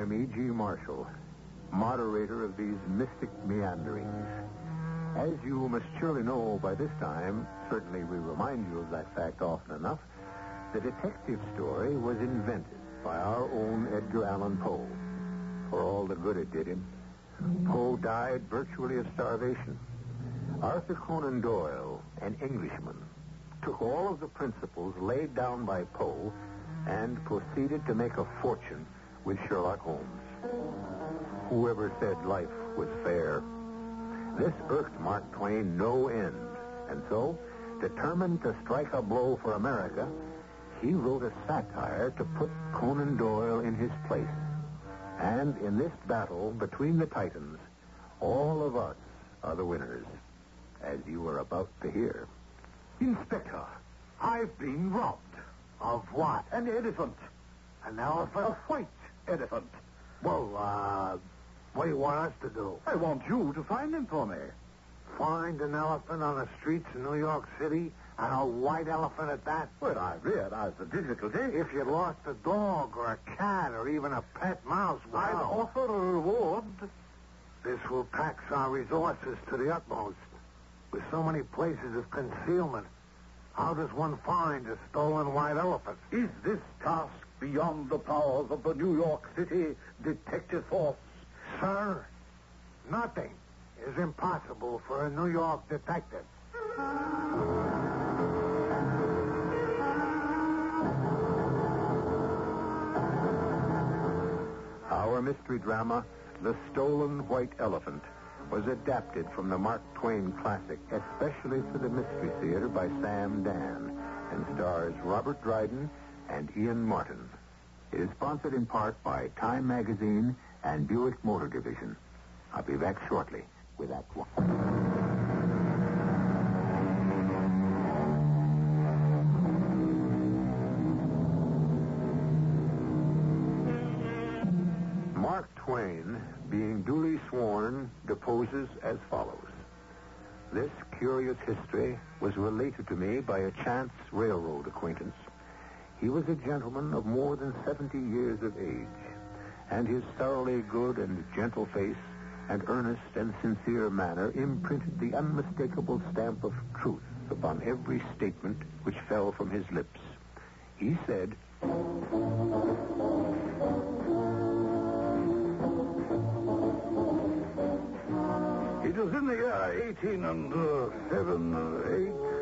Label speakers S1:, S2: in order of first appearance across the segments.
S1: I'm E.G. Marshall, moderator of these mystic meanderings. As you must surely know by this time, certainly we remind you of that fact often enough, the detective story was invented by our own Edgar Allan Poe. For all the good it did him, Poe died virtually of starvation. Arthur Conan Doyle, an Englishman, took all of the principles laid down by Poe and proceeded to make a fortune with Sherlock Holmes. Whoever said life was fair? This irked Mark Twain no end, and so, determined to strike a blow for America, he wrote a satire to put Conan Doyle in his place. And in this battle between the titans, all of us are the winners, as you are about to hear.
S2: Inspector, I've been robbed.
S3: Of what?
S2: An elephant.
S3: An elephant?
S2: A white elephant.
S3: Well, uh, what do you want us to do?
S2: I want you to find him for me.
S3: Find an elephant on the streets of New York City, and a white elephant at that?
S2: Well, I realize the difficulty.
S3: If you lost a dog or a cat or even a pet mouse, well,
S2: I'd offer a reward.
S3: this will tax our resources to the utmost. With so many places of concealment, how does one find a stolen white elephant?
S2: Is this task beyond the powers of the New York City Detective Force?
S3: Sir, nothing is impossible for a New York detective.
S1: Our mystery drama, The Stolen White Elephant, was adapted from the Mark Twain classic, especially for the Mystery Theater by Sam Dann, and stars Robert Dryden and Ian Martin. It is sponsored in part by Time Magazine and Buick Motor Division. I'll be back shortly with Act One. Mark Twain, being duly sworn, deposes as follows. This curious history was related to me by a chance railroad acquaintance. He was a gentleman of more than 70 years of age, and his thoroughly good and gentle face and earnest and sincere manner imprinted the unmistakable stamp of truth upon every statement which fell from his lips. He said,
S2: It was in the year 18 and uh, 7, uh, 8, or was it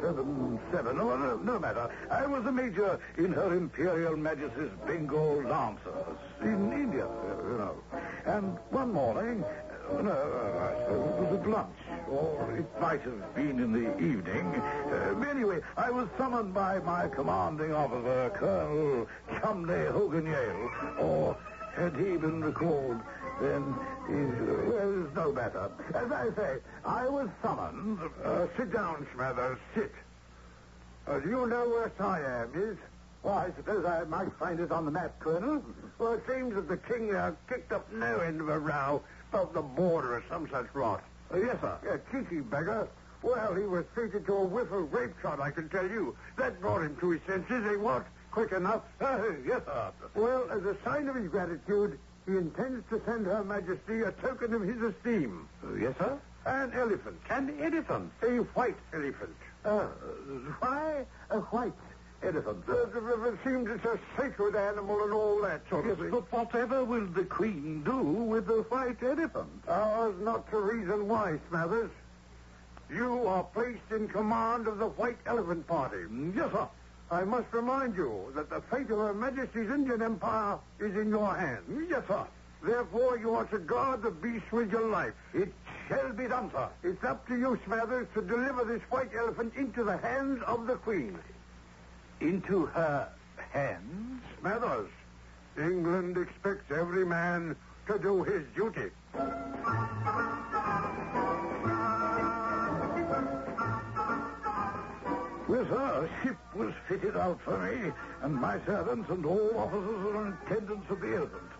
S2: 7, 7? Oh, no, no matter. I was a major in Her Imperial Majesty's Bengal Lancers in India, you know. And one morning, uh, no, I suppose it was at lunch, or it might have been in the evening. Uh, anyway, I was summoned by my commanding officer, Colonel Chumley Hogan Yale, or had he been recalled, then he's, uh, well, it's no matter. As I say, I was summoned.
S3: Uh, sit down, Smathers. Sit. Uh, do you know where Siam is?
S2: Well, I suppose I might find it on the map, Colonel.
S3: Well, it seems that the king uh, kicked up no end of a row about the border or some such rot.
S2: Uh, yes, sir.
S3: Yeah, cheeky beggar. Well, he was treated to a whiff of grape shot, I can tell you. That brought him to his senses, eh, what? Quick enough.
S2: yes, sir.
S3: Well, as a sign of his gratitude, he intends to send Her Majesty a token of his esteem.
S2: Uh, yes, sir.
S3: An elephant.
S2: An elephant.
S3: A white elephant.
S2: Uh, why a white elephant?
S3: Uh, it seems it's a sacred animal and all that sort
S2: Yes,
S3: of thing.
S2: but whatever will the Queen do with the white elephant?
S3: Ours not to reason why, Smathers. You are placed in command of the White Elephant Party.
S2: Yes, sir.
S3: I must remind you that the fate of Her Majesty's Indian Empire is in your hands.
S2: Yes, sir.
S3: Therefore, you are to guard the beast with your life.
S2: It shall be done, sir.
S3: It's up to you, Smathers, to deliver this white elephant into the hands of the Queen.
S2: Into her hands?
S3: Smathers, England expects every man to do his duty.
S2: Well, sir, a ship was fitted out for me, and my servants and all officers and attendants of the elephant.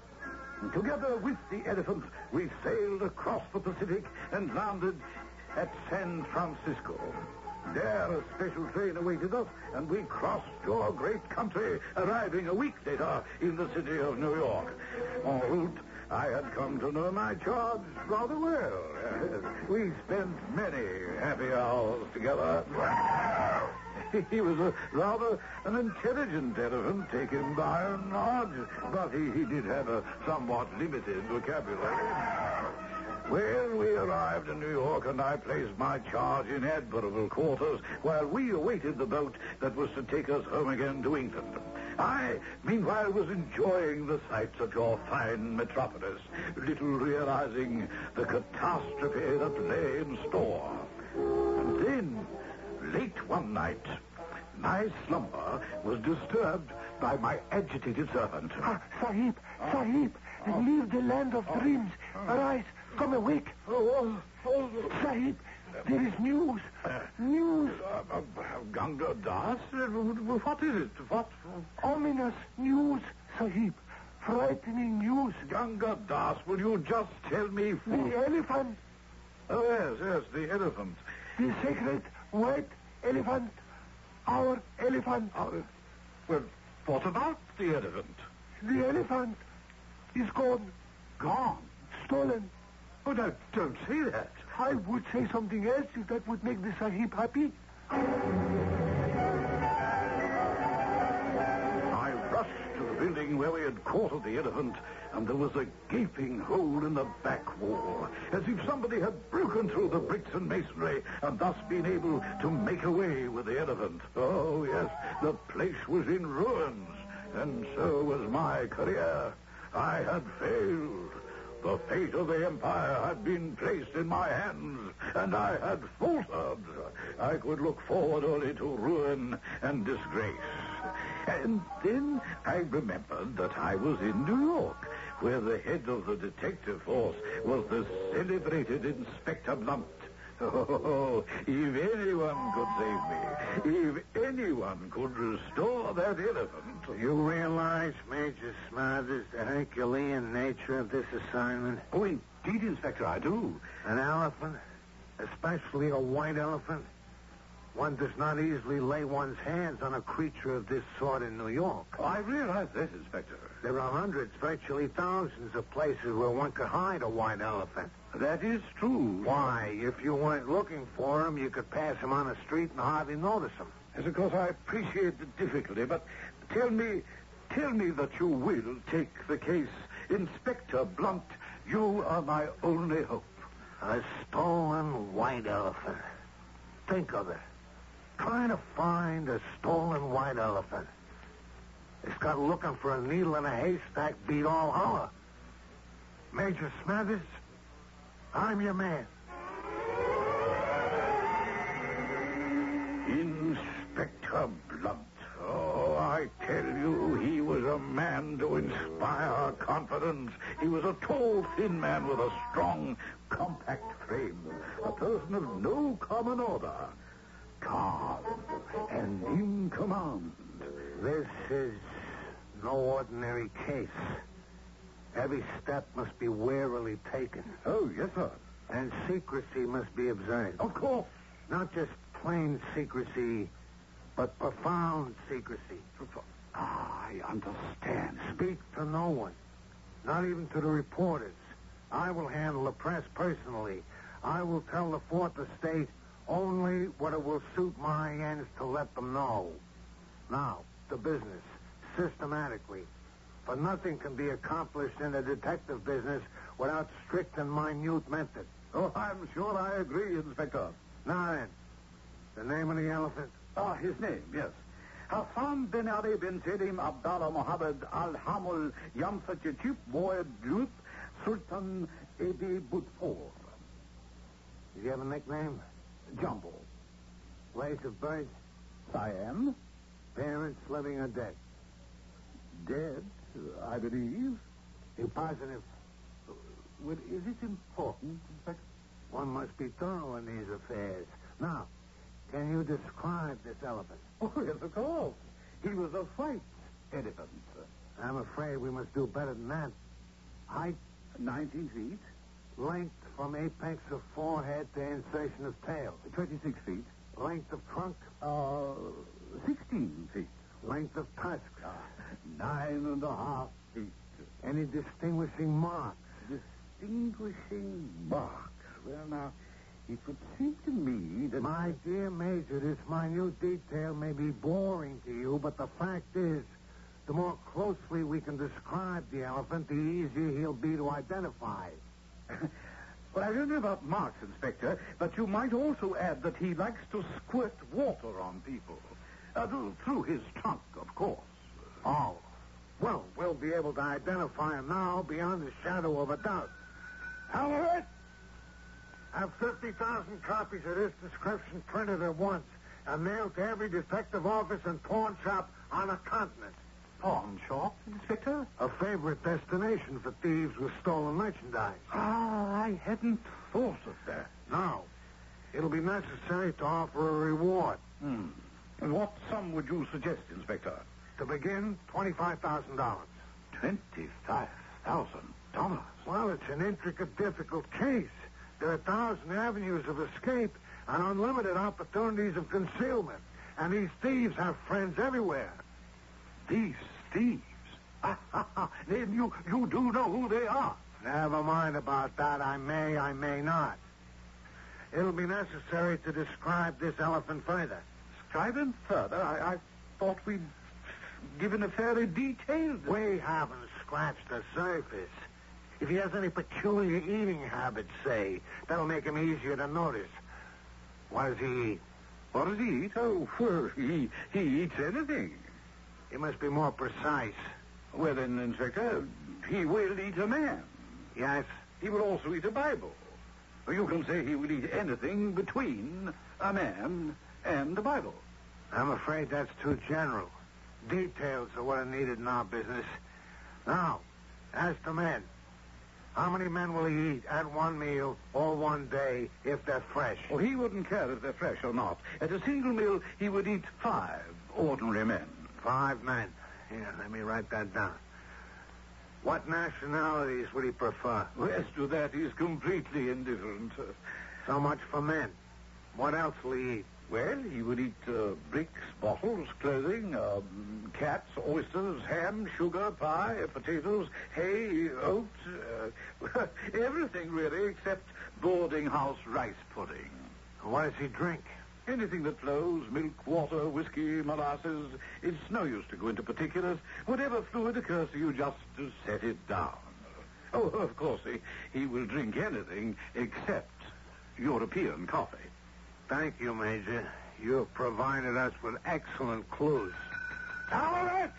S2: And together with the elephant, we sailed across the Pacific and landed at San Francisco. There, a special train awaited us, and we crossed your great country, arriving a week later in the city of New York. En route, I had come to know my charge rather well. We spent many happy hours together. He was a, rather an intelligent elephant, taken by and large, but he, he did have a somewhat limited vocabulary. Well, we arrived in New York, and I placed my charge in admirable quarters while we awaited the boat that was to take us home again to England. I, meanwhile, was enjoying the sights of your fine metropolis, little realizing the catastrophe that lay in store. And then, late one night, my slumber was disturbed by my agitated servant.
S3: Ah, Sahib, Sahib, ah. leave the land of ah. dreams. Ah. Arise, come awake.
S2: Oh, oh,
S3: Sahib, there is news. News.
S2: Uh, uh, Ganga Das? Uh, What is it? What?
S3: Ominous news, Sahib. Frightening news.
S2: Ganga Das, will you just tell me?
S3: The elephant,
S2: Oh, yes, yes, the elephant.
S3: the sacred white elephant, our elephant.
S2: Oh, well, what about the elephant?
S3: The elephant is gone,
S2: Gone.
S3: stolen.
S2: Oh, no, don't say that.
S3: I would say something else if that would make the Sahib happy.
S2: I rushed to the building where we had quartered the elephant, and there was a gaping hole in the back wall, as if somebody had broken through the bricks and masonry and thus been able to make away with the elephant. Oh, yes, the place was in ruins, and so was my career. I had failed. The fate of the empire had been placed in my hands, and I had faltered. I could look forward only to ruin and disgrace. And then I remembered that I was in New York, where the head of the detective force was the celebrated Inspector Blunt. Oh, if anyone could save me, if anyone could restore that elephant.
S3: You realize, Major Smathers, the Herculean nature of this assignment?
S2: Oh, indeed, Inspector, I do.
S3: An elephant, especially a white elephant, one does not easily lay one's hands on a creature of this sort in New York.
S2: Oh, I realize that, Inspector.
S3: There are hundreds, virtually thousands of places where one could hide a white elephant.
S2: That is true.
S3: Why, if you weren't looking for him, you could pass him on the street and hardly notice him.
S2: Yes, of course, I appreciate the difficulty, but tell me, tell me that you will take the case. Inspector Blunt, you are my only hope.
S3: A stolen white elephant. Think of it. Trying to find a stolen white elephant. It's got looking for a needle in a haystack beat all holler. Major Smathers, I'm your man.
S2: Inspector Blunt. Oh, I tell you, he was a man to inspire confidence. He was a tall, thin man with a strong, compact frame. A person of no common order. Calm and in command.
S3: This is no ordinary case. Every step must be warily taken,
S2: Oh, yes, sir.
S3: and secrecy must be observed.
S2: Of course.
S3: Not just plain secrecy, but profound secrecy.
S2: Ah, I understand.
S3: Speak to no one, not even to the reporters. I will handle the press personally. I will tell the fourth estate only what it will suit my ends to let them know. Now, the business, systematically. For nothing can be accomplished in the detective business without strict and minute method.
S2: Oh, I'm sure I agree, Inspector.
S3: Now then, the name of the elephant.
S2: Ah, his name, yes. Hassan bin Ali bin Selim Abdallah Mohammed Al Hamul Yamsachip Boyd Lut Sultan Ebi Butfor.
S3: Does he have a nickname?
S2: Jumbo.
S3: Place of birth?
S2: Siam.
S3: Parents living or dead?
S2: Dead, I believe.
S3: Positive?
S2: Well, is it important, Inspector?
S3: One must be thorough in these affairs. Now, can you describe this elephant?
S2: Oh, yes, of course. He was a white elephant.
S3: I'm afraid we must do better than that. Height,
S2: 19 feet,
S3: length from apex of forehead to insertion of tail.
S2: 26 feet.
S3: Length of trunk?
S2: Uh, 16 feet.
S3: Length of tusks?
S2: Uh, nine and a half feet.
S3: Any distinguishing marks?
S2: Distinguishing marks. Well, now, it would seem to me that...
S3: My dear Major, this minute detail may be boring to you, but the fact is, the more closely we can describe the elephant, the easier he'll be to identify.
S2: well, I don't know about marks, Inspector, but you might also add that he likes to squirt water on people. Uh, through his trunk, of course.
S3: Oh. Well, be able to identify him now beyond the shadow of a doubt. Howard! Have 50,000 copies of this description printed at once and mailed to every detective office and pawn shop on the continent.
S2: Pawn shop, Inspector?
S3: A favorite destination for thieves with stolen merchandise.
S2: Ah, I hadn't thought of that.
S3: Now, it'll be necessary to offer a reward.
S2: Hmm. And what sum would you suggest, Inspector?
S3: To begin, $25,000.
S2: $25,000?
S3: Well, it's an intricate, difficult case. There are a thousand avenues of escape and unlimited opportunities of concealment. And these thieves have friends everywhere.
S2: These thieves? then you, you do know who they are.
S3: Never mind about that. I may, I may not. It'll be necessary to describe this elephant further.
S2: Describe him further? I, I thought we'd given a fairly detailed...
S3: We haven't scratched the surface. If he has any peculiar eating habits, say, that'll make him easier to notice. What does he eat?
S2: What does he eat? Oh, well, he, he eats anything.
S3: He must be more precise.
S2: Well, then, Inspector, he will eat a man.
S3: Yes?
S2: He will also eat a Bible. You can say he will eat anything between a man and the Bible.
S3: I'm afraid that's too general. Details are what are needed in our business. Now, as to men, how many men will he eat at one meal or one day if they're fresh?
S2: Well, he wouldn't care if they're fresh or not. At a single meal, he would eat five ordinary men.
S3: Five men. Here, let me write that down. What nationalities would he prefer?
S2: Well, as to that, he's completely indifferent.
S3: So much for men. What else will he eat?
S2: Well, he would eat uh, bricks, bottles, clothing, um, cats, oysters, ham, sugar, pie, potatoes, hay, oats, uh, everything really except boarding house rice pudding.
S3: What does he drink?
S2: Anything that flows, milk, water, whiskey, molasses. It's no use to go into particulars. Whatever fluid occurs to you, just to set it down. Oh, of course, he, he will drink anything except European coffee.
S3: Thank you, Major. You've provided us with excellent clues. Howard!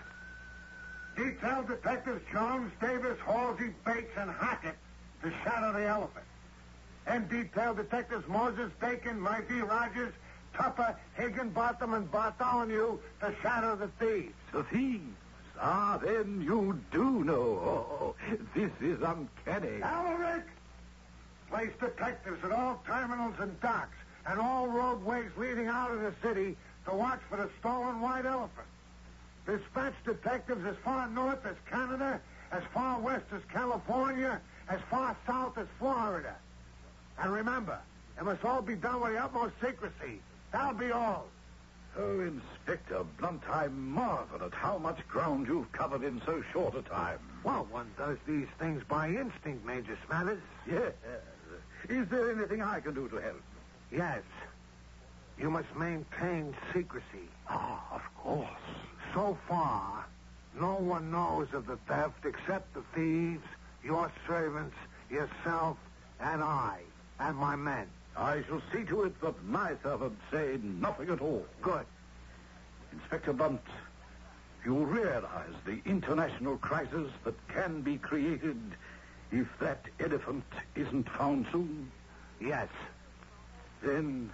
S3: Detail Detectives Jones, Davis, Halsey, Bates, and Hackett to shadow the elephant. And detail Detectives Moses, Bacon, Murphy, Rogers, Tupper, Higginbotham, and Bartholomew to shadow the thieves.
S2: The thieves? Ah, then you do know. Oh, this is uncanny.
S3: Alaric! Place detectives at all terminals and docks and all roadways leading out of the city to watch for the stolen white elephant. Dispatch detectives as far north as Canada, as far west as California, as far south as Florida. And remember, it must all be done with the utmost secrecy. That'll be all.
S2: Oh, Inspector Blunt, I marvel at how much ground you've covered in so short a time.
S3: Well, one does these things by instinct, Major Smathers.
S2: Yes. Is there anything I can do to help?
S3: Yes. You must maintain secrecy.
S2: Ah, of course.
S3: So far, no one knows of the theft except the thieves, your servants, yourself, and I, and my men.
S2: I shall see to it that my servants say nothing at all.
S3: Good.
S2: Inspector Blunt, you realize the international crisis that can be created if that elephant isn't found soon?
S3: Yes.
S2: Then,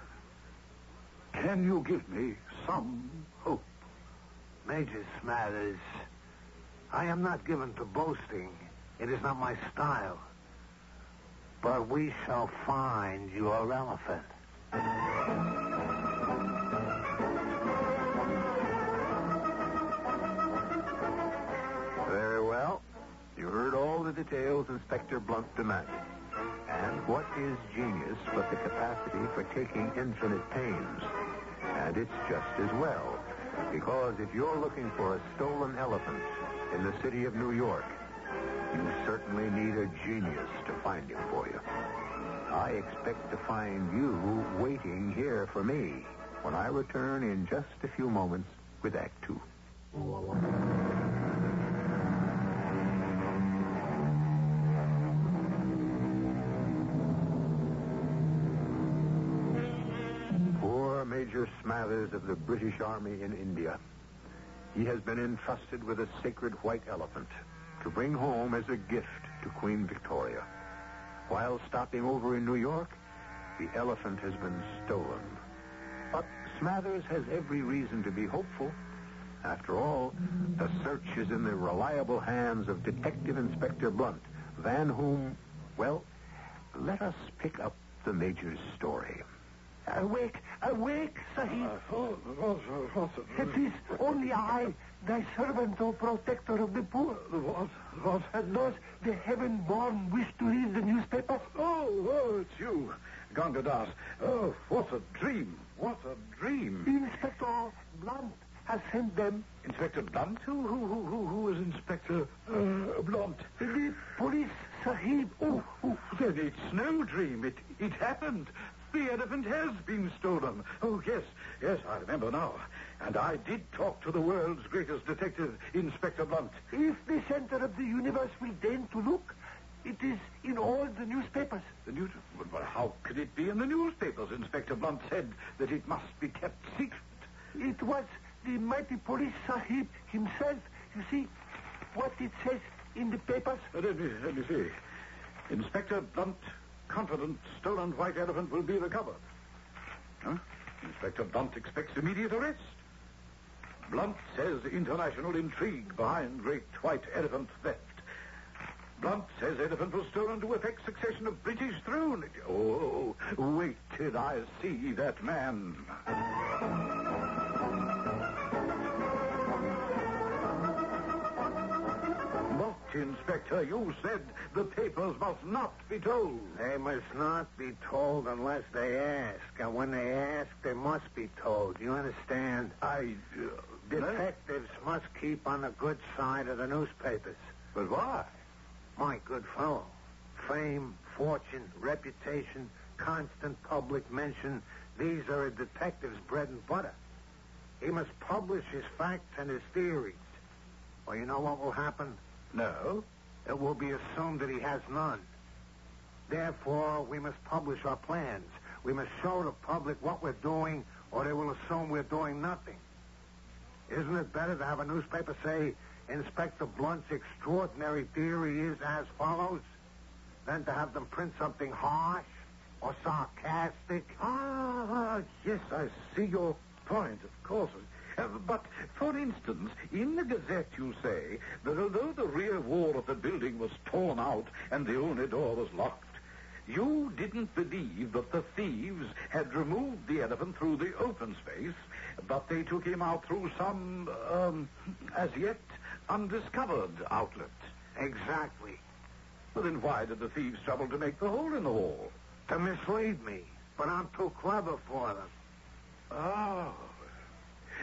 S2: can you give me some hope?
S3: Major Smathers, I am not given to boasting. It is not my style. But we shall find your elephant.
S1: Very well. You heard all the details Inspector Blunt demanded. And what is genius but the capacity for taking infinite pains? And it's just as well. Because if you're looking for a stolen elephant in the city of New York, you certainly need a genius to find him for you. I expect to find you waiting here for me when I return in just a few moments with Act Two. Smathers of the British Army in India. He has been entrusted with a sacred white elephant to bring home as a gift to Queen Victoria. While stopping over in New York, the elephant has been stolen. But Smathers has every reason to be hopeful. After all, the search is in the reliable hands of Detective Inspector Blunt, than whom, well, let us pick up the Major's story.
S4: Awake, awake, Sahib. Uh, uh, uh, it is only I, thy servant, O protector of the poor.
S2: What? What?
S4: And does the heaven-born wish to read the newspaper?
S2: Oh, oh, it's you, Gangadas. Oh, what a dream. What a dream.
S4: Inspector Blunt has sent them.
S2: Inspector Blunt? Who, who, who, who, who is Inspector uh, Blunt?
S4: The police, Sahib.
S2: Oh, oh, then it's no dream. It, it happened. The elephant has been stolen. Oh, yes, yes, I remember now. And I did talk to the world's greatest detective, Inspector Blunt.
S4: If the center of the universe will deign to look, it is in all the newspapers.
S2: The news... Well, how could it be in the newspapers? Inspector Blunt said that it must be kept secret.
S4: It was the mighty police Sahib himself. You see what it says in the papers?
S2: Let, me, let me see. Inspector Blunt, confident stolen white elephant will be recovered. Huh? Inspector Blunt expects immediate arrest. Blunt says international intrigue behind great white elephant theft. Blunt says elephant was stolen to effect succession of British throne. Oh, wait till I see that man. Inspector, you said the papers must not be told.
S3: They must not be told unless they ask. And when they ask, they must be told. You understand?
S2: I. Uh,
S3: Detectives must keep on the good side of the newspapers.
S2: But why?
S3: My good fellow. Fame, fortune, reputation, constant public mention. These are a detective's bread and butter. He must publish his facts and his theories. Well, you know what will happen?
S2: No.
S3: It will be assumed that he has none. Therefore, we must publish our plans. We must show the public what we're doing, or they will assume we're doing nothing. Isn't it better to have a newspaper say Inspector Blunt's extraordinary theory is as follows than to have them print something harsh or sarcastic?
S2: Ah, yes, I see your point, of course. Uh, but, for instance, in the Gazette you say that although the rear wall of the building was torn out and the only door was locked, you didn't believe that the thieves had removed the elephant through the open space, but they took him out through some, um, as yet undiscovered outlet.
S3: Exactly.
S2: Well, then why did the thieves trouble to make the hole in the wall?
S3: To mislead me. But I'm too clever for them.
S2: Oh.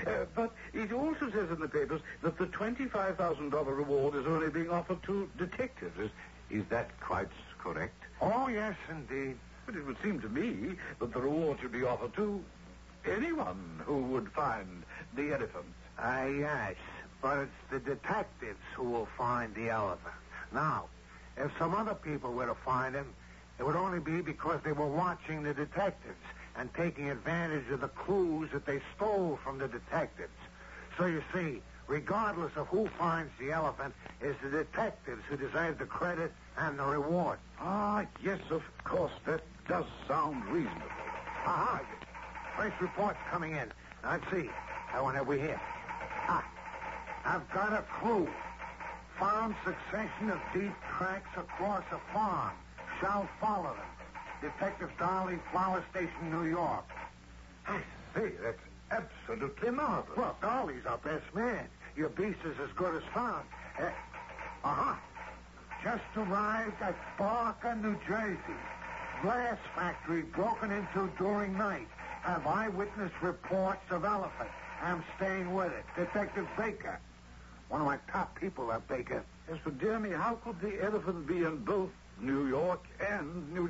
S2: Uh, but it also says in the papers that the $25,000 reward is only being offered to detectives. Is, is that quite correct?
S3: Oh, yes, indeed.
S2: But it would seem to me that the reward should be offered to anyone who would find the elephant.
S3: Ah, yes. But it's the detectives who will find the elephant. Now, if some other people were to find him, it would only be because they were watching the detectives and taking advantage of the clues that they stole from the detectives. So you see, regardless of who finds the elephant, it's the detectives who deserve the credit and the reward.
S2: Ah, yes, of course. That does sound reasonable.
S3: Aha. First report's coming in. Now, let's see. How one have we here? Ah, I've got a clue. Found succession of deep tracks across a farm. Shall follow them. Detective Darley, Flower Station, New York.
S2: I say, that's absolutely marvelous.
S3: Well, Darley's our best man. Your beast is as good as found. Uh huh. Just arrived at Barker, New Jersey. Glass factory broken into during night. have eyewitness reports of elephant. I'm staying with it. Detective Baker. One of my top people, that Baker.
S2: Yes, but dear me, how could the elephant be in both New York and New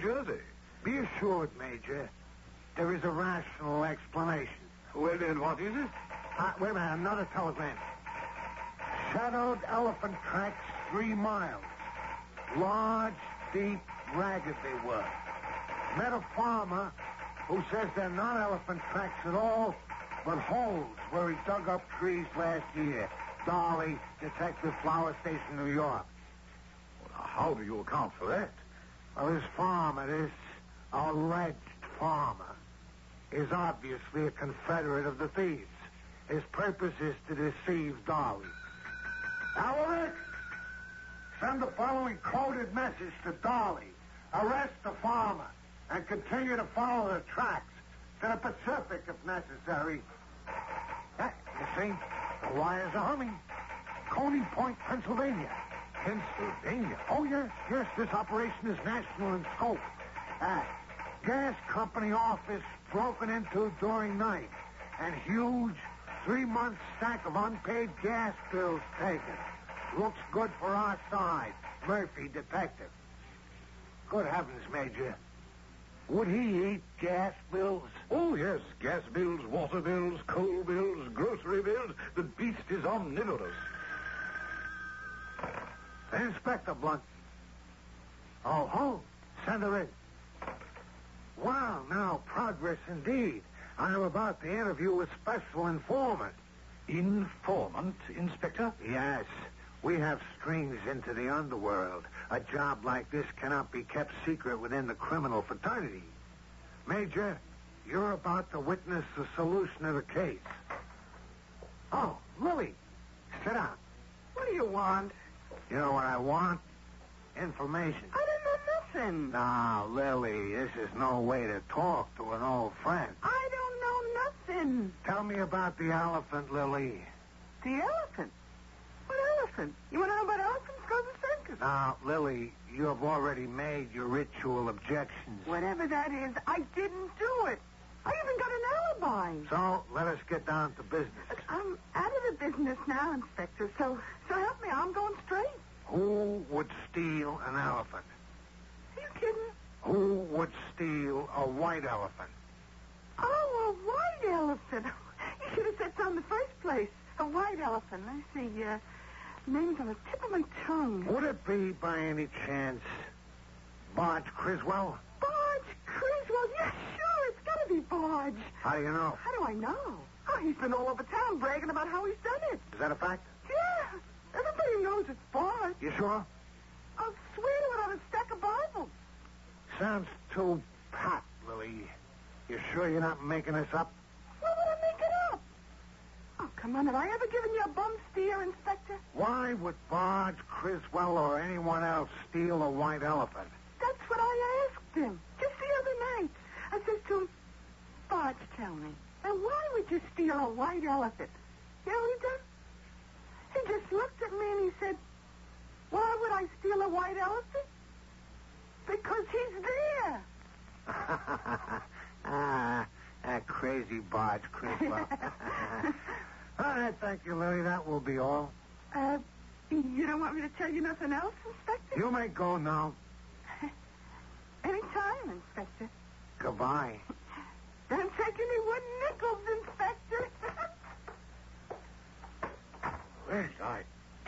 S3: Assured, Major, there is a rational explanation.
S2: Well, then, what is it?
S3: Uh, wait a minute, another telegram. Shadowed elephant tracks three miles. Large, deep, ragged they were. Met a farmer who says they're not elephant tracks at all, but holes where he dug up trees last year. Darley, Detective Flower Station, New York.
S2: Well, how do you account for that?
S3: Well, this farmer, this alleged farmer, is obviously a confederate of the thieves. His purpose is to deceive Darley. Alaric, send the following coded message to Darley. Arrest the farmer and continue to follow the tracks to the Pacific if necessary. You see, the wires are humming. Coney Point, Pennsylvania.
S2: Pennsylvania?
S3: Oh, yes, yes. This operation is national in scope. Gas company office broken into during night. And huge three-month stack of unpaid gas bills taken. Looks good for our side. Murphy, detective. Good heavens, Major. Would he eat gas bills?
S2: Oh, yes. Gas bills, water bills, coal bills, grocery bills. The beast is omnivorous.
S3: Inspector Blunt. Oh, ho. Send her in. Wow, now, progress indeed. I am about to interview a special informant.
S2: Informant, Inspector?
S3: Yes. We have strings into the underworld. A job like this cannot be kept secret within the criminal fraternity. Major, you're about to witness the solution of the case. Oh, Lily, sit down.
S5: What do you want?
S3: You know what I want? Information.
S5: I nothing.
S3: Now, Lily, this is no way to talk to an old friend.
S5: I don't know nothing.
S3: Tell me about the elephant, Lily.
S5: The elephant. What elephant? You want to know about elephants? Go to the circus.
S3: Now, Lily, you have already made your ritual objections.
S5: Whatever that is, I didn't do it. I even got an alibi.
S3: So, let us get down to business.
S5: Look, I'm out of the business now, Inspector, so so help me. I'm going straight.
S3: Who would steal an elephant?
S5: Kidding?
S3: Who would steal a white elephant?
S5: Oh, a white elephant. You should have said so in the first place. A white elephant. I see. Uh, name's on the tip of my tongue.
S3: Would it be, by any chance, Barge Criswell?
S5: Barge Criswell. Yeah, sure. It's got to be Barge.
S3: How do you know?
S5: How do I know? Oh, he's been all over town bragging about how he's done it.
S3: Is that a fact?
S5: Yeah. Everybody knows it's Barge.
S3: You sure?
S5: I'll swear to it on a stack of Bibles.
S3: Sounds too pat, Lily. You sure you're not making this up?
S5: Why would I make it up? Oh, come on. Have I ever given you a bum steer, Inspector?
S3: Why would Barge Criswell or anyone else steal a white elephant?
S5: That's what I asked him just the other night. I said to him, Barge, tell me, now why would you steal a white elephant? You know he did? He just looked at me and he said, why would I steal a white elephant? Because he's there.
S3: ah, that crazy Barge Criswell. all right, thank you, Lily. That will be all.
S5: Uh, you don't want me to tell you nothing else, Inspector?
S3: You may go now.
S5: Anytime, Inspector.
S3: Goodbye.
S5: Don't take any wooden nickels, Inspector.
S2: Well, I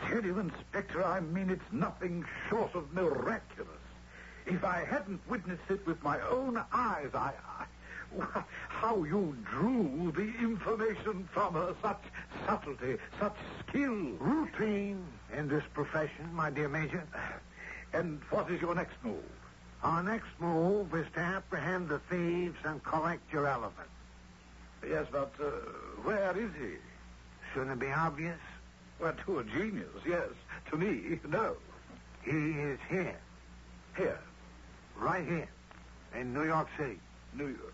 S2: tell you, Inspector, I mean it's nothing short of miraculous. If I hadn't witnessed it with my own eyes, I, I how you drew the information from her, such subtlety, such skill.
S3: Routine in this profession, my dear Major.
S2: And what is your next move?
S3: Our next move is to apprehend the thieves and collect your elephant.
S2: Yes, but uh, where is he?
S3: Shouldn't it be obvious?
S2: Well, to a genius, yes. To me, no.
S3: He is here,
S2: Here,
S3: right here, in New York City.
S2: New York.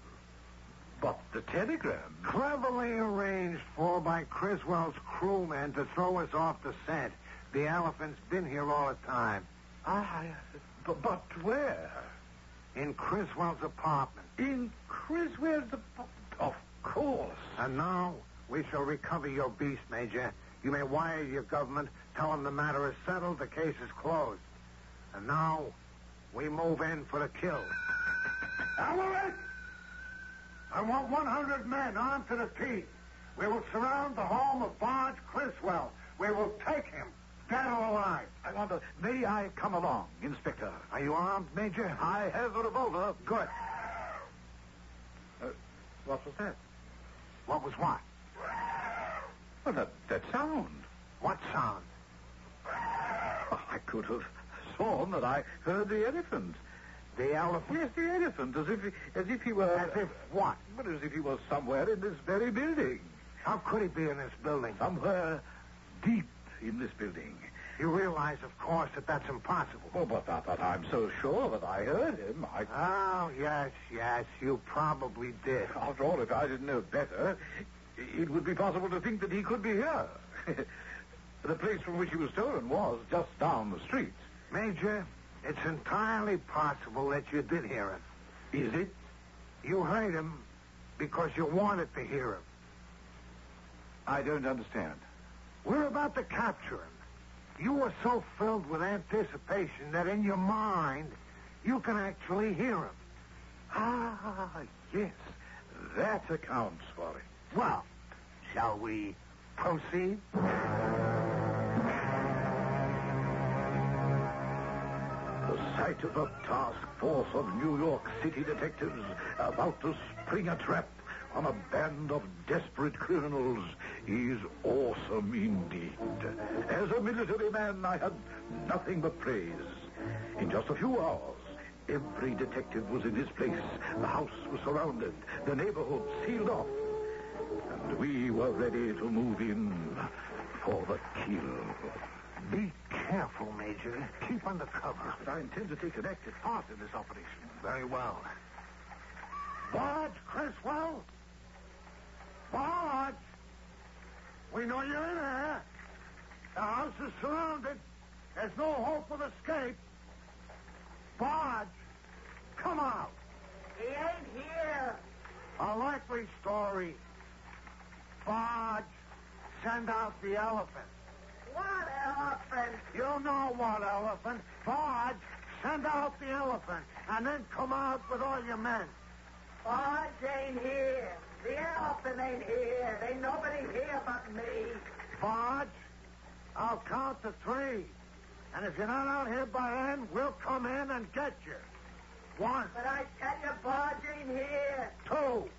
S2: But the telegram.
S3: Cleverly arranged for by Criswell's crewmen to throw us off the scent. The elephant's been here all the time.
S2: Ah, but, but where?
S3: In Criswell's apartment.
S2: In Criswell's apartment? Of course.
S3: And now we shall recover your beast, Major. You may wire your government, tell them the matter is settled, the case is closed. And now we move in for the kill. Alaric! I want 100 men armed to the teeth. We will surround the home of Barge Criswell. We will take him, dead or alive.
S2: I want to. may I come along, Inspector?
S3: Are you armed, Major?
S2: I have a revolver.
S3: Good.
S2: Uh, what was that?
S3: What was what?
S2: Well, that, that sound.
S3: What sound?
S2: I could have sworn that I heard the elephant.
S3: The elephant?
S2: Yes, the elephant, as if as if he were
S3: As if what?
S2: Well, as if he was somewhere in this very building,
S3: How could he be in this building?
S2: somewhere deep in this building.
S3: You realize, of course, that that's impossible.
S2: Oh, but, but, but I'm so sure that I heard him. I,
S3: Oh, yes, yes, you probably did.
S2: after all, if I didn't know better, it would be possible to think that he could be here. the place from which he was stolen was just down the street.
S3: Major, it's entirely possible that you did hear him.
S2: Is it?
S3: You heard him because you wanted to hear him.
S2: I don't understand.
S3: We're about to capture him. You were so filled with anticipation that in your mind, you can actually hear him.
S2: Ah, yes. That accounts for it.
S3: Well, shall we proceed?
S2: Sight of a task force of New York City detectives about to spring a trap on a band of desperate criminals is awesome indeed. As a military man, I had nothing but praise. In just a few hours, every detective was in his place. The house was surrounded, the neighborhood sealed off. And we were ready to move in for the kill.
S3: Be careful, Major. Keep under cover.
S2: But I intend to take an active part in this operation.
S3: Very well. Barge, Criswell? Barge! We know you're in there. The house is surrounded. There's no hope of escape. Barge, come out.
S5: He ain't here.
S3: A likely story. Barge, send out the elephant.
S5: What elephant?
S3: You know what elephant. Barge, send out the elephant. And then come out with all your men.
S5: Barge ain't here. The elephant ain't here. Ain't nobody here but me.
S3: Barge, I'll count to three. And if you're not out here by then, we'll come in and get you. One,
S5: But I tell you, Barge ain't here.
S3: two.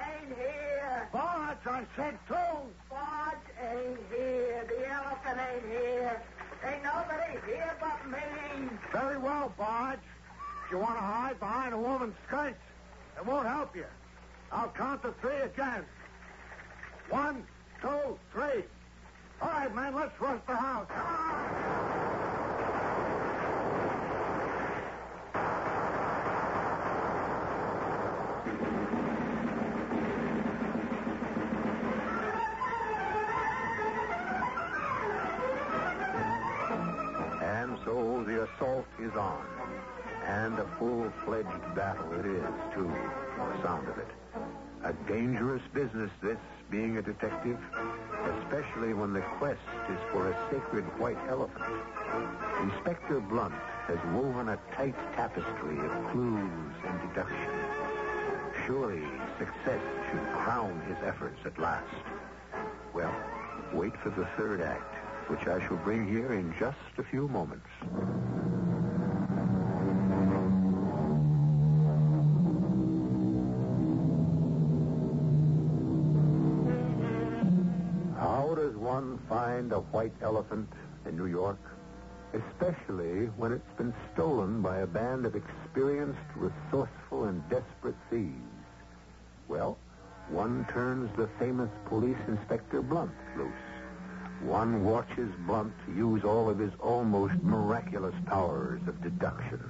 S5: Ain't here.
S3: Barge, I said two.
S5: Barge ain't here. The elephant ain't here. Ain't nobody here but me.
S3: Very well, Barge. If you want to hide behind a woman's skirts, it won't help you. I'll count to three again. One, two, three. All right, man, let's rush the house.
S1: And on. And a full-fledged battle it is, too, from the sound of it. A dangerous business, this, being a detective, especially when the quest is for a sacred white elephant. Inspector Blunt has woven a tight tapestry of clues and deduction. Surely success should crown his efforts at last. Well, wait for the third act, which I shall bring here in just a few moments. Find a white elephant in New York? Especially when it's been stolen by a band of experienced, resourceful, and desperate thieves. Well, one turns the famous police inspector Blunt loose. One watches Blunt use all of his almost miraculous powers of deduction.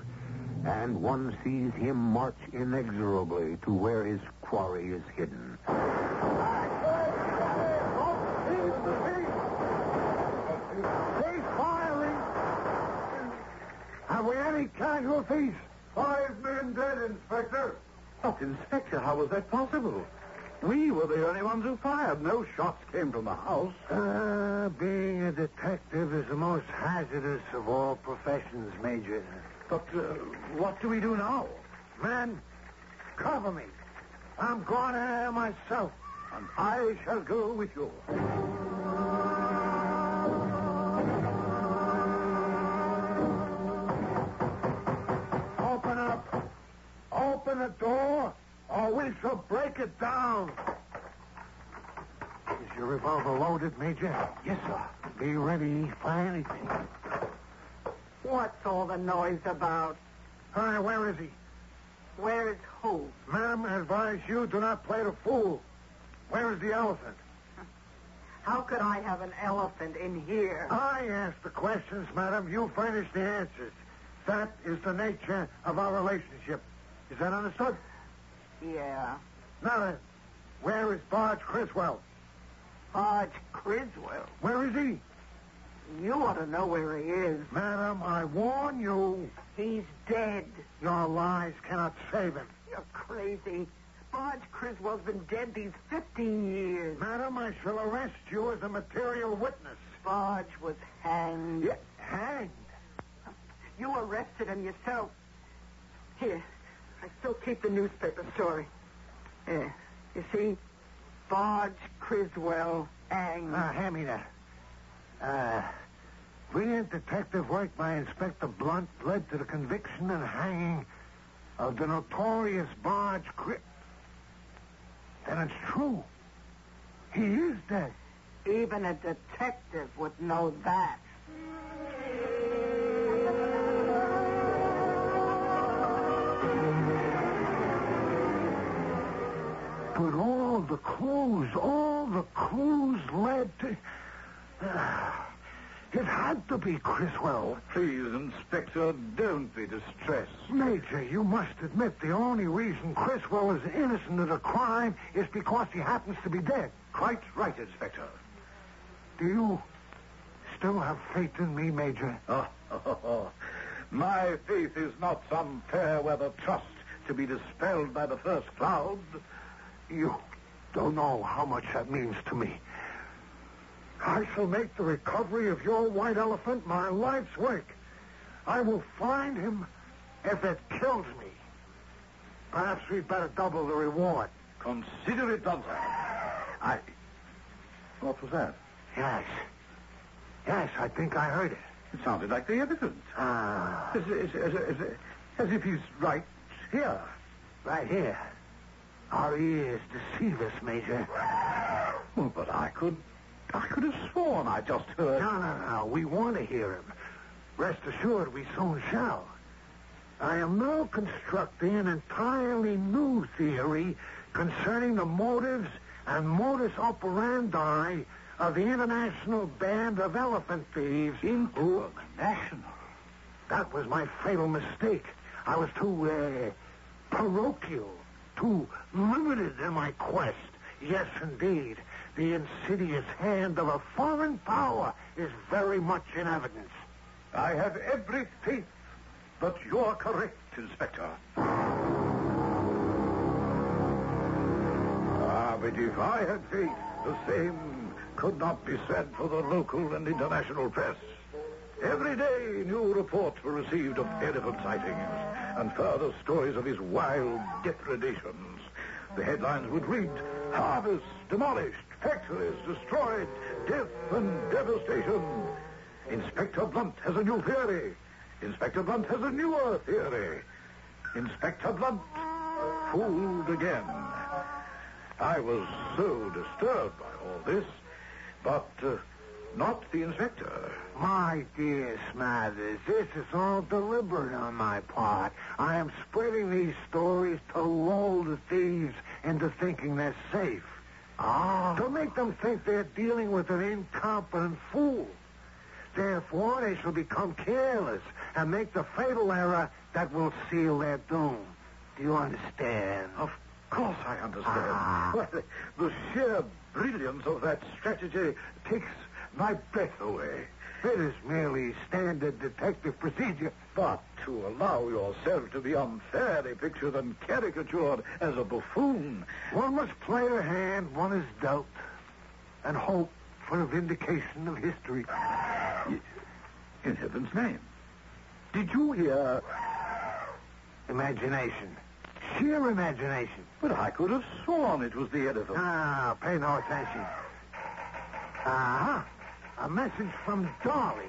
S1: And one sees him march inexorably to where his quarry is hidden.
S3: He's firing. Have we any casualties? Five men dead, Inspector.
S2: But, Inspector, how was that possible? We were the only ones who fired. No shots came from the house.
S3: Uh, being a detective is the most hazardous of all professions, Major.
S2: But uh, what do we do now?
S3: Men, cover me. I'm going there myself.
S2: And I shall go with you.
S3: Open the door, or we shall break it down. Is your revolver loaded, Major?
S2: Yes, sir.
S3: Be ready for anything.
S5: What's all the noise about?
S3: Right, where is he?
S5: Where is who?
S3: Madam, I advise you do not play the fool. Where is the elephant?
S5: How could I have an elephant in here?
S3: I ask the questions, madam. You furnish the answers. That is the nature of our relationship. Is that understood?
S5: Yeah.
S3: Now then, where is Barge Criswell?
S5: Hodge Criswell.
S3: Where is he?
S5: You ought to know where he is.
S3: Madam, I warn you,
S5: He's dead.
S3: your lies cannot save him.
S5: You're crazy. Barge Criswell's been dead these 15 years.
S3: Madam, I shall arrest you as a material witness.
S5: Barge was hanged.
S3: Yeah, hanged.
S5: You arrested him yourself. Here, I still keep the newspaper story. Here, you see? Barge Criswell hanged.
S3: Now, hand me that. Uh, brilliant detective work by Inspector Blunt led to the conviction and hanging of the notorious Barge Cri... Then it's true. He is dead.
S5: Even a detective would know that.
S3: But all the clues, all the clues led to... it had to be Criswell.
S2: Please, Inspector, don't be distressed.
S3: Major, you must admit the only reason Criswell is innocent of the crime is because he happens to be dead.
S2: Quite right, Inspector.
S3: Do you still have faith in me, Major?
S2: Oh, oh, oh. My faith is not some fair weather trust to be dispelled by the first cloud.
S3: You don't know how much that means to me. I shall make the recovery of your white elephant my life's work. I will find him if it kills me. Perhaps we'd better double the reward.
S2: Consider it done, sir. I. What was that?
S3: Yes. Yes, I think I heard it.
S2: It sounded like the elephant.
S3: Ah,
S2: as, as, as, as if he's right here.
S3: right here. Our ears deceive us, Major.
S2: Well, but I could. I could have sworn I just heard.
S3: No, no, no. We want to hear him. Rest assured, we soon shall. I am now constructing an entirely new theory concerning the motives and modus operandi of the international band of elephant thieves.
S2: International.
S3: That was my fatal mistake. I was too, uh, parochial, too limited in my quest. Yes, indeed. The insidious hand of a foreign power is very much in evidence.
S2: I have every faith that you're correct, Inspector. Ah, but if I had faith, the same could not be said for the local and international press. Every day, new reports were received of elephant sightings and further stories of his wild depredations. The headlines would read, Harvests demolished, factories destroyed, death and devastation. Inspector Blunt has a new theory. Inspector Blunt has a newer theory. Inspector Blunt fooled again. I was so disturbed by all this, but uh, not the inspector.
S3: My dear Smathers, this is all deliberate on my part. I am spreading these stories to lull the thieves into thinking they're safe.
S2: Ah.
S3: To make them think they're dealing with an incompetent fool. Therefore, they shall become careless and make the fatal error that will seal their doom. Do you understand?
S2: Of course I understand.
S3: Ah.
S2: Well, the sheer brilliance of that strategy takes my breath away.
S3: Fit is merely standard detective procedure.
S2: But to allow yourself to be unfairly pictured and caricatured as a buffoon.
S3: One must play the hand one is dealt and hope for a vindication of history.
S2: In heaven's name. Did you hear?
S3: Imagination. Sheer imagination.
S2: But I could have sworn it was the elephant.
S3: Ah, pay no attention. Ah, a message from Darley,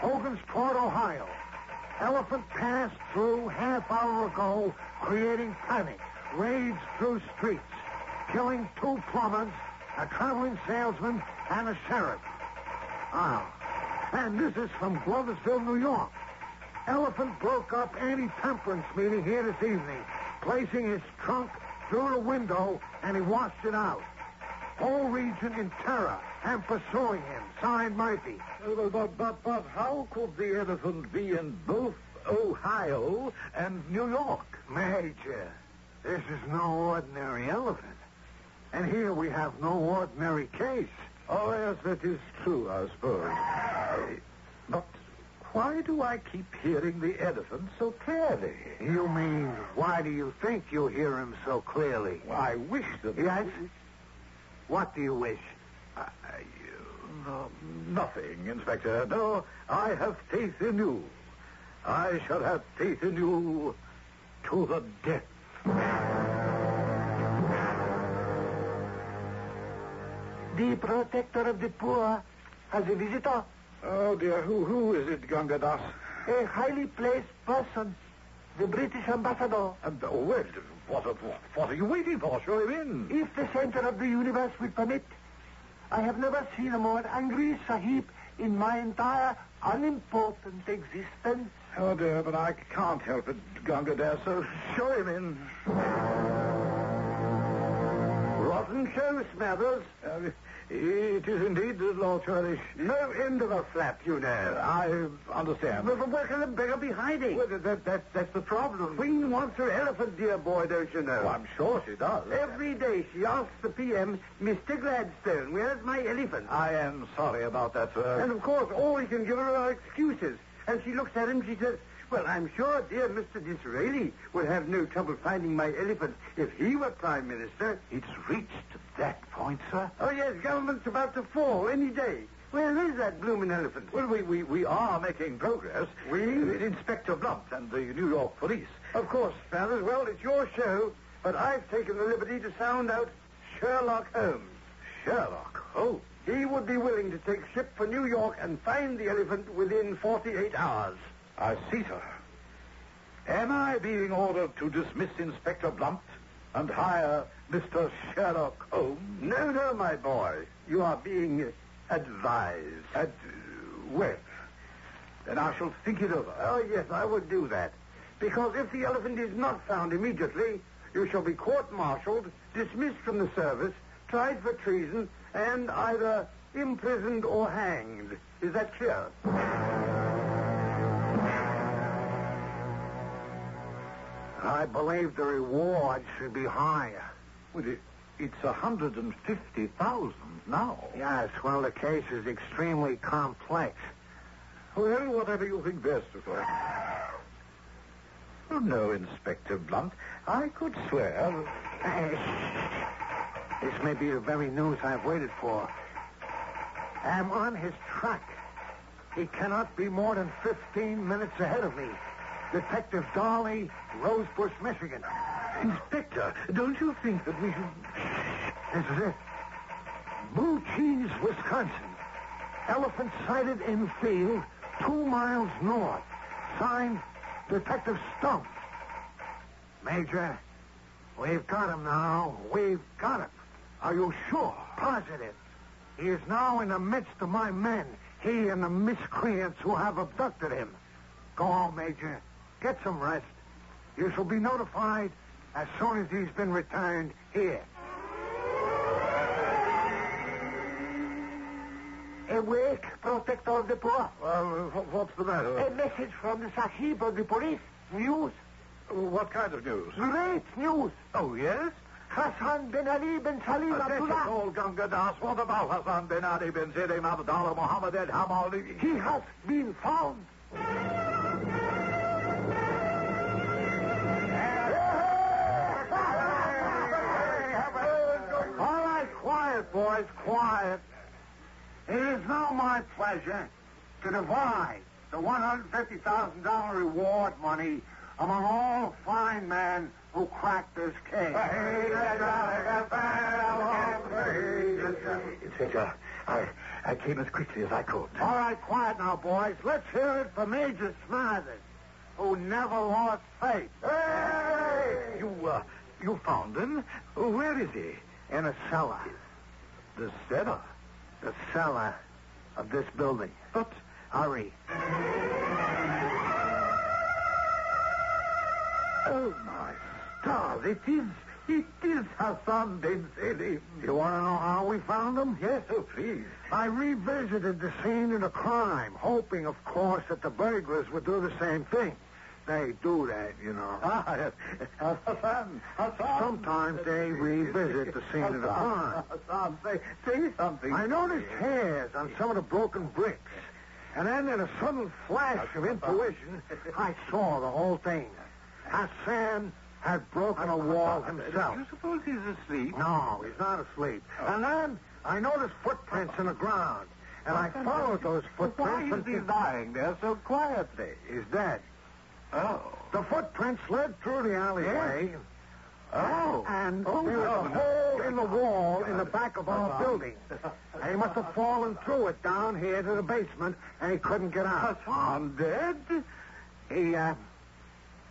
S3: Hogansport, Ohio. Elephant passed through half hour ago, creating panic. Raids through streets, killing two plumbers, a traveling salesman, and a sheriff. Ah, and this is from Gloversville, New York. Elephant broke up anti-temperance meeting here this evening, placing his trunk through the window, and he washed it out. Whole region in terror and pursuing him. Signed Murphy.
S2: Uh, But, but, but how could the elephant be in both Ohio and New York?
S3: Major, this is no ordinary elephant. And here we have no ordinary case.
S2: Oh, yes, that is true, I suppose. Uh, But why do I keep hearing the elephant so clearly?
S3: You mean, why do you think you hear him so clearly?
S2: I wish that...
S3: Yes? What do you wish?
S2: I, uh, nothing, Inspector. No, I have faith in you. I shall have faith in you to the death.
S4: The protector of the poor has a visitor.
S2: Oh, dear. Who, who is it, Gangadas?
S4: A highly placed person. The British ambassador.
S2: And, oh, well, what, are- what are you waiting for? Show him in.
S4: If the center of the universe will permit, I have never seen a more angry Sahib in my entire unimportant existence.
S2: Oh, dear, but I can't help it, Gangadas, so show him in.
S3: Rotten show, Smathers.
S2: Uh, it is indeed, Lord Churlish.
S3: No end of a flap, you know.
S2: I understand.
S3: But where can the beggar be hiding?
S2: Well, that, that, that's the problem.
S3: Queen wants her elephant, dear boy, don't you know?
S2: Oh, I'm sure she does.
S3: Every day she asks the PM, Mr. Gladstone, where's my elephant?
S2: I am sorry about that, sir.
S3: And of course, all he can give her are excuses. And she looks at him, she says, Well, I'm sure dear Mr. Disraeli would have no trouble finding my elephant if he were Prime Minister.
S2: It's reached that point, sir?
S3: Oh, yes, government's about to fall any day. Where is that blooming elephant?
S2: Well, we, we, we are making progress.
S3: We?
S2: Uh, Inspector Blunt and the New York police.
S3: Of course, Feathers. Well, it's your show, but I've taken the liberty to sound out Sherlock Holmes.
S2: Sherlock Holmes.
S3: He would be willing to take ship for New York and find the elephant within 48 hours.
S2: I see, sir. Am I being ordered to dismiss Inspector Blunt and hire Mr. Sherlock Holmes?
S3: No, no, my boy. You are being advised.
S2: At, well, then I shall think it over.
S3: Oh, yes, I would do that. Because if the elephant is not found immediately, you shall be court-martialed, dismissed from the service, tried for treason, and either imprisoned or hanged. Is that clear? I believe the reward should be higher.
S2: Well, it, it's a hundred and fifty thousand now.
S3: Yes, well, the case is extremely complex.
S2: Well, whatever you think best, of course. Oh, no, Inspector Blunt. I could swear.
S3: This may be the very news I've waited for. I'm on his track. He cannot be more than 15 minutes ahead of me. Detective Darley, Rosebush, Michigan.
S2: Inspector, don't you think that we should...
S3: This is it. Blue Cheese, Wisconsin. Elephant sighted in field two miles north. Signed Detective Stump. Major, we've got him now. We've got him. Are you sure? Positive. He is now in the midst of my men. He and the miscreants who have abducted him. Go on, Major. Get some rest. You shall be notified as soon as he's been returned here.
S4: Awake, protector of the poor.
S2: Well, what's the matter?
S4: A message from the Sahib of the police. News.
S2: What kind of news?
S4: Great news.
S2: Oh, yes?
S3: Hassan bin Ali bin Salim
S2: This is
S3: Abdullah.
S2: all Gunga Das. What about Hassan bin Ali bin Salim Abdullah Muhammad Ed Hamal?
S3: He has been found. Quiet, boys, quiet. It is now my pleasure to divide the $150,000 reward money among all fine men who cracked this case.
S2: Inspector, I, I came as quickly as I could.
S3: All right, quiet now, boys. Let's hear it for Major Smathers, who never lost faith.
S2: Hey! You, uh, you found him? Where is he?
S3: In a cellar.
S2: The cellar.
S3: The cellar of this building.
S2: But
S3: Hurry.
S2: Oh, my stars, it is, it is Hassan bin Selim.
S3: You want to know how we found him?
S2: Yes, oh, please.
S3: I revisited the scene of the crime, hoping, of course, that the burglars would do the same thing. They do that, you know.
S2: Ah. Hassan, Hassan.
S3: Sometimes they revisit the scene of the crime.
S2: Hassan, say, say something.
S3: I noticed hairs on some of the broken bricks. And then in a sudden flash of intuition, I saw the whole thing. Hassan had broken a wall himself.
S2: Do You suppose he's asleep?
S3: No, he's not asleep. And then I noticed footprints in the ground. And I followed those footprints.
S2: Why is he lying there so quietly?
S3: He's dead.
S2: Oh.
S3: The footprints led through the alleyway.
S2: Oh.
S3: And
S2: Oh,
S3: there was a hole in the wall in the back of our building. And he must have fallen through it down here to the basement, and he couldn't get out.
S2: Hassan dead?
S3: He, uh,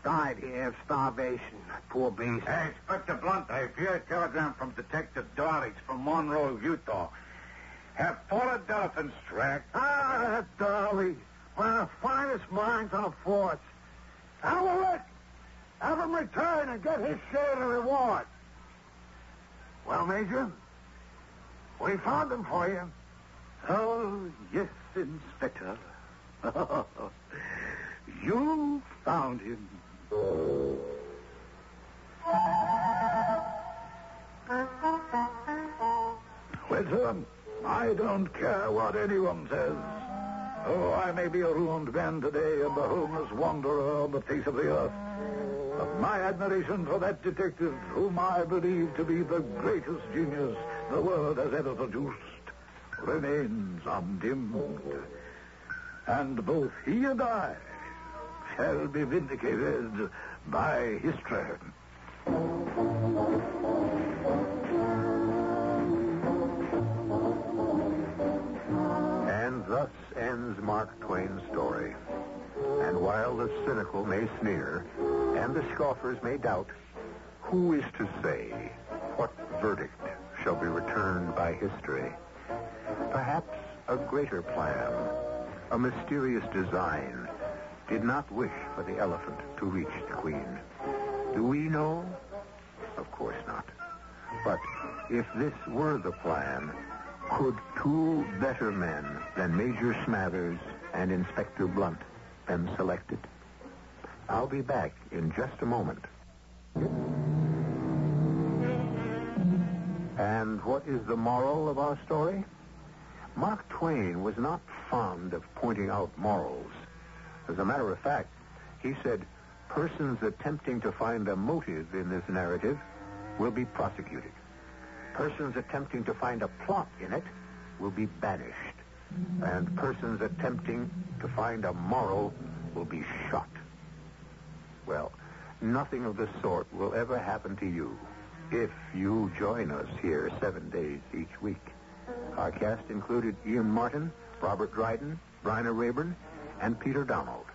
S3: died here of starvation. Poor beast.
S2: Hey, Inspector Blunt, I hear a telegram from Detective Dorrix from Monroe, Utah. Have four elephants tracked.
S3: Ah, Darley. One of the finest minds on the force. Howard, have him return and get his share of the reward. Well, Major, we found him for you.
S2: Oh, yes, Inspector. you found him. Well, sir, I don't care what anyone says. Oh, I may be a ruined man today and a homeless wanderer on the face of the earth. But my admiration for that detective, whom I believe to be the greatest genius the world has ever produced, remains undimmed. And both he and I shall be vindicated by history.
S1: Thus ends Mark Twain's story. And while the cynical may sneer, and the scoffers may doubt, who is to say what verdict shall be returned by history? Perhaps a greater plan, a mysterious design, did not wish for the elephant to reach the queen. Do we know? Of course not. But if this were the plan, could two better men than Major Smathers and Inspector Blunt been selected? I'll be back in just a moment. And what is the moral of our story? Mark Twain was not fond of pointing out morals. As a matter of fact, he said persons attempting to find a motive in this narrative will be prosecuted. Persons attempting to find a plot in it will be banished. And persons attempting to find a moral will be shot. Well, nothing of the sort will ever happen to you if you join us here seven days each week. Our cast included Ian Martin, Robert Dryden, Bryna Raeburn, and Peter Donald.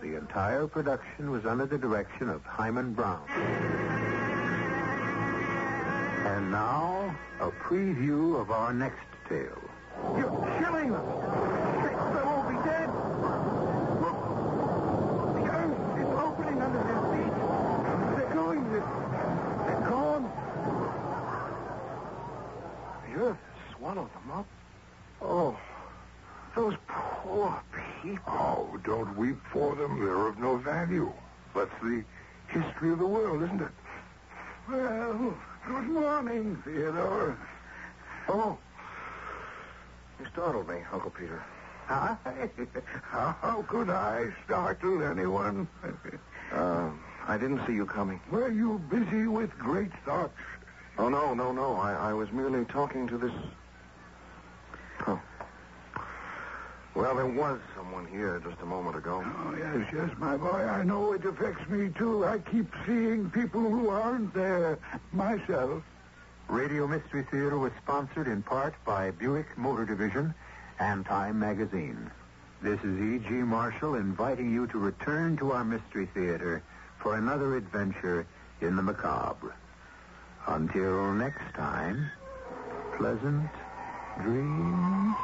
S1: The entire production was under the direction of Himan Brown. Now, a preview of our next tale.
S3: You're killing them. They'll all be dead. Look. The earth is opening under their feet. They're going. They're, they're gone. The earth has swallowed them up. Oh, those poor people.
S6: Oh, don't weep for them. They're of no value. That's the history of the world, isn't it?
S3: Well,
S2: Good morning, Theodore.
S7: Oh. You startled me, Uncle Peter.
S2: Huh? How could I startle anyone?
S7: Uh, I didn't see you coming.
S2: Were you busy with great thoughts?
S7: Oh, no, no, no. I, I was merely talking to this. Oh. Well, there was someone here just a moment ago.
S2: Oh, yes, yes, my boy. I know it affects me, too. I keep seeing people who aren't there myself.
S1: Radio Mystery Theater was sponsored in part by Buick Motor Division and Time Magazine. This is E.G. Marshall inviting you to return to our Mystery Theater for another adventure in the macabre. Until next time, pleasant dreams.